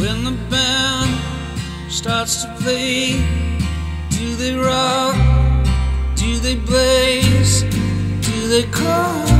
When the band starts to play, do they rock? Do they blaze? Do they cry?